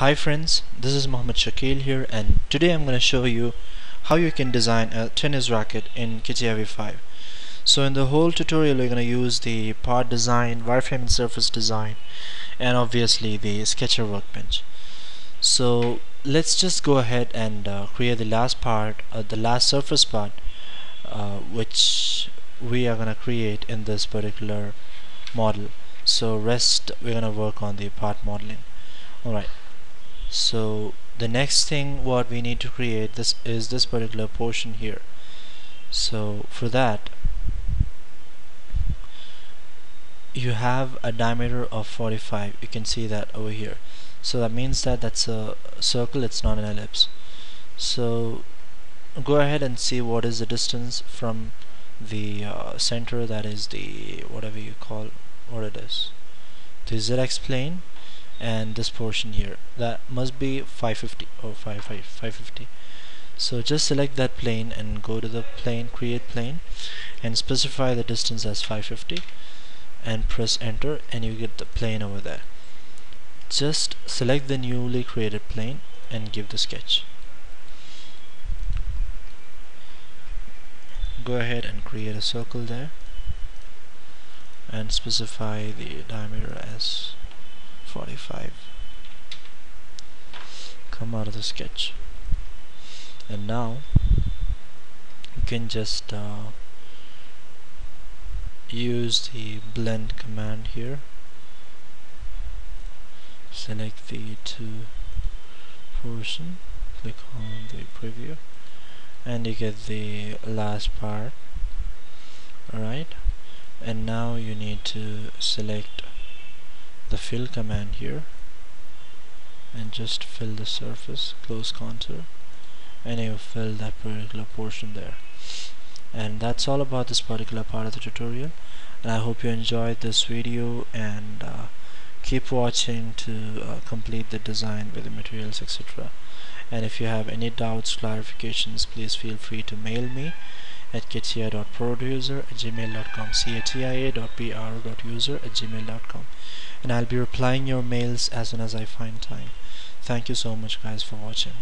Hi friends, this is Mohammed Shakeel here and today I'm going to show you how you can design a tennis racket in CATIA V5. So in the whole tutorial we're going to use the part design, wireframe and surface design and obviously the Sketcher workbench. So let's just go ahead and uh, create the last part, uh, the last surface part uh, which we are going to create in this particular model. So rest we're going to work on the part modeling. Alright, so the next thing what we need to create this is this particular portion here. So for that you have a diameter of 45 you can see that over here. So that means that that's a circle it's not an ellipse. So go ahead and see what is the distance from the uh, center that is the whatever you call what it is. The z-axis plane and this portion here. That must be 550 or 550 so just select that plane and go to the plane create plane and specify the distance as 550 and press enter and you get the plane over there. Just select the newly created plane and give the sketch. Go ahead and create a circle there and specify the diameter as 45 come out of the sketch. And now you can just uh, use the blend command here. Select the two portion. Click on the preview. And you get the last part. Alright. And now you need to select the fill command here and just fill the surface close contour and you fill that particular portion there. And that's all about this particular part of the tutorial. And I hope you enjoyed this video and uh, keep watching to uh, complete the design with the materials etc and if you have any doubts clarifications please feel free to mail me at catia.producer at gmail.com catia.pro.user at gmail.com and I'll be replying your mails as soon as I find time. Thank you so much guys for watching